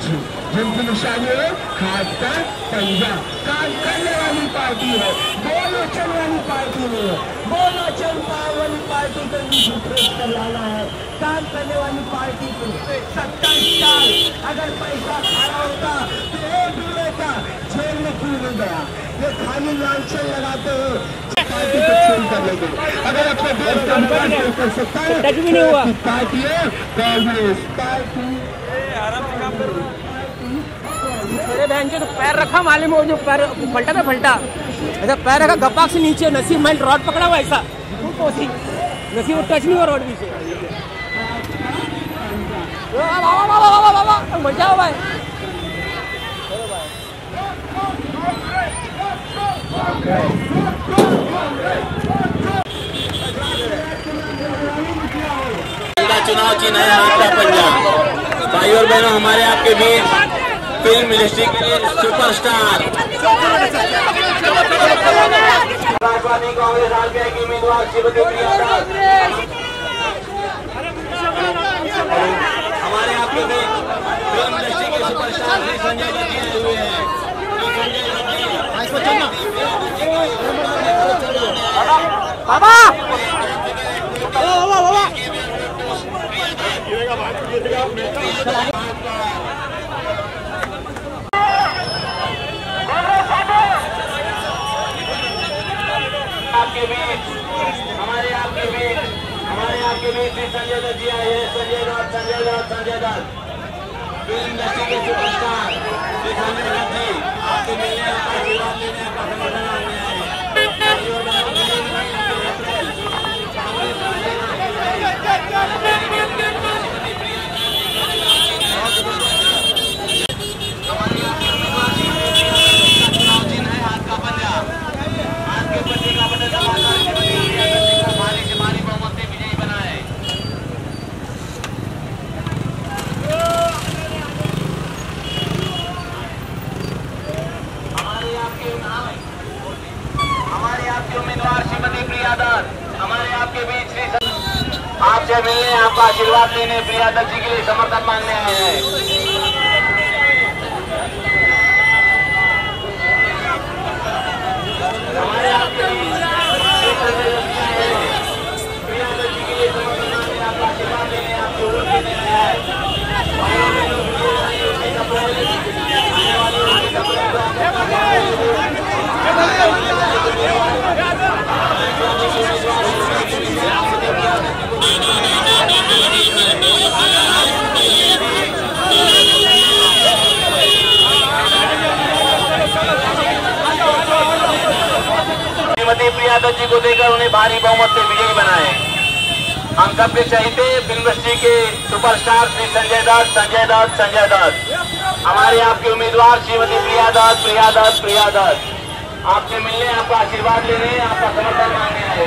Party जिनकी निशानी है का पंजा काम करने वाली पार्टी है बोलो चल वाली पार्टी नहीं है बोलो चल पाओ वाली पार्टी को रिप्रेस कर लाना है काम करने वाली पार्टी को सत्तर साल अगर पैसा खड़ा होता तो एक भी का जेल में क्यों नहीं गया ये खाली लांछन लगाते हो पार्टी को चेंज कर लेंगे अगर अपने देश का विकास कर सकता है भी पार्टी है कांग्रेस पार्टी मेरे बहन के तो पैर रखा मालूम हो जो पैर पलटा था फलटा। ऐसा पैर रखा गपाक से नीचे, नसीब मैं रॉड पकड़ा हुआ ऐसा। नसीब वो टच नहीं हुआ रोड पीछे। मज़ा भाई। चुनाव चिन्ह है हाथ का पंजा भाई और बहनों, हमारे आपके बीच फ़िल्म इंडस्ट्री के सुपरस्टार। समाजवादी कांग्रेस आरपीआई की उम्मीदवार श्रीमती प्रिया हमारे फ़िल्म इंडस्ट्री के सुपरस्टार श्री संजय जी आए हुए हैं। बाबा। आपके बीच, हमारे आपके बीच, हमारे आपके बीच भी संजय दत्त जी आए हैं। संजय दत्त संजय दत्त संजय दत्त। फ़िल्म इंडस्ट्री के सुपरस्टार श्री संजय दत्त जी आपसे मिलने आपका आशीर्वाद लेने आपका समर्थन आने आए। हैं चुनाव चिन्ह है हाथ का पंजा हाथ के पंजे का बटन दबाकर श्रीमती प्रिया गांधी को भारी से भारी बहुमत से विजयी बनाए हमारे आपके हमारे आपके उम्मीदवार श्रीमती प्रिया दत्त हमारे आपके बीच श्री सं- आपसे मिलने, आपका आशीर्वाद लेने, प्रिया दत्त जी के लिए समर्थन मांगने आए हैं। जी के लिए समर्थन मांगने आपका लेने आए हैं प्रिया दत्त जी को देकर उन्हें भारी बहुमत से विजयी बनाए। हम सबके चहेते फ़िल्म इंडस्ट्री के सुपरस्टार श्री संजय दत्त संजय दत्त संजय दत्त हमारे आपके उम्मीदवार श्रीमती प्रिया दत्त प्रिया दत्त प्रिया दत्त आपसे मिलने, आपका आशीर्वाद लेने, आपका समर्थन मांगने आए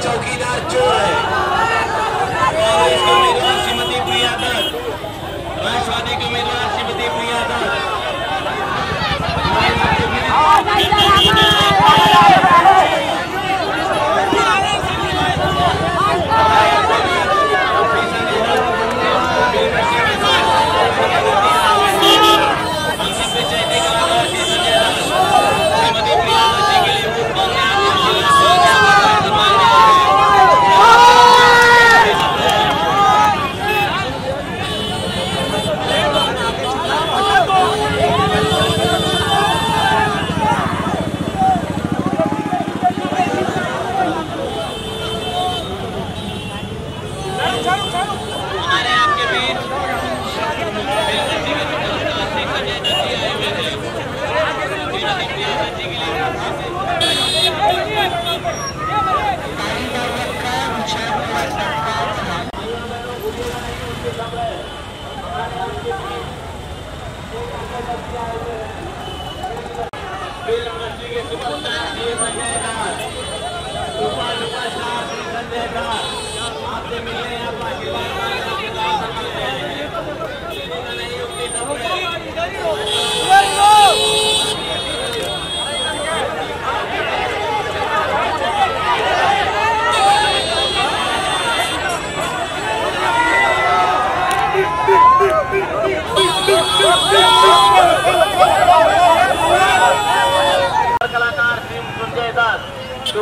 चौकीदार चोर है।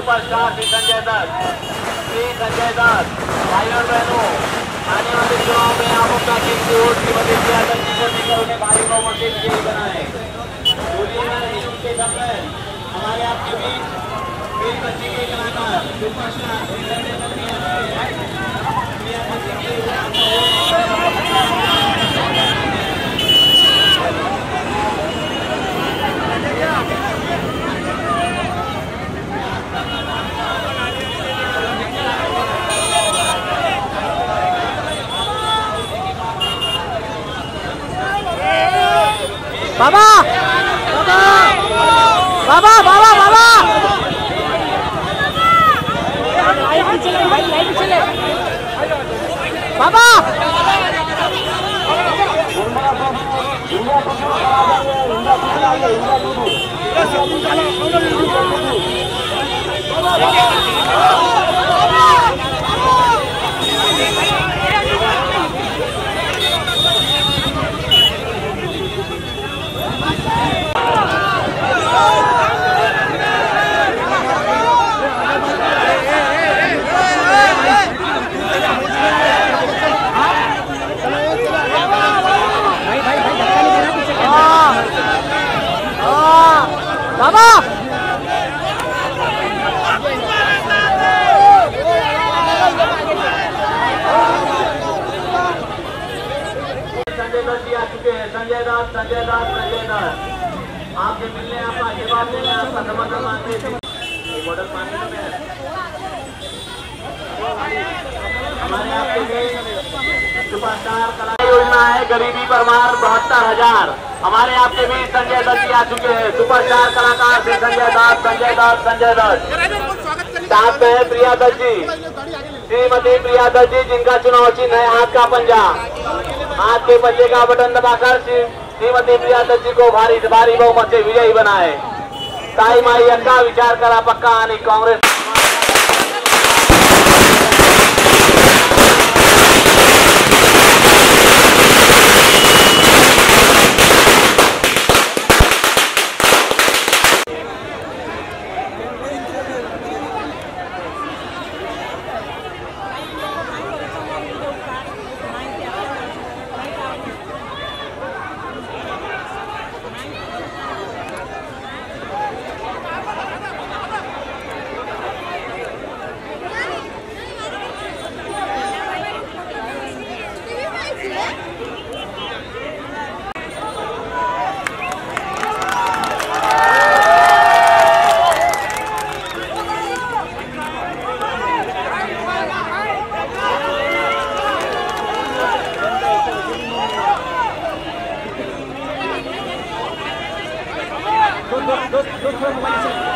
सुपरस्टार श्री संजय दत्त श्री संजय दत्त भाई और बहनों आने वाले चुनाव में आप अपना की मदद से आदर की करने उन्हें भारी बहुमत बनाए हमारे आपके बीच मेरी बच्ची के बीच सुपरस्टार श्री संजय दत्त बाबा भाई भाई भाई धक्का नहीं देना पीछे बाबा संजय दत्त जी आ चुके हैं संजय दास संजय दास संजय दास आपसे मिलने, आपका आशीर्वाद लेने, आपका समर्थन मांगते थे ये मॉडल मांगने में हमारे आपके सुपरस्टार कला योजना है, गरीबी परमार बहत्तर हज़ार। हमारे आपके बीच संजय दत्त जी आ चुके हैं। सुपरस्टार कलाकार श्री संजय दास संजय दास संजय दत्त साथ में है प्रिया दत्त जी श्रीमती प्रिया दत्त जी जिनका चुनाव चिन्ह है हाथ का पंजा। हाथ के बच्चे का बटन दबाकर श्री- श्रीमती प्रिया दत्त जी को भारी भारी बहुमत से विजयी बनाए। ताई माई अक्का विचार करा, पक्का आनी Congress Dos, dos, dos,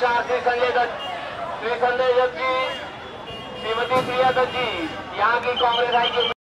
Shri Sanjay Dutt Shri Sanjay Dutt जी श्रीमती प्रिया दत्त जी यहाँ की कांग्रेस आई के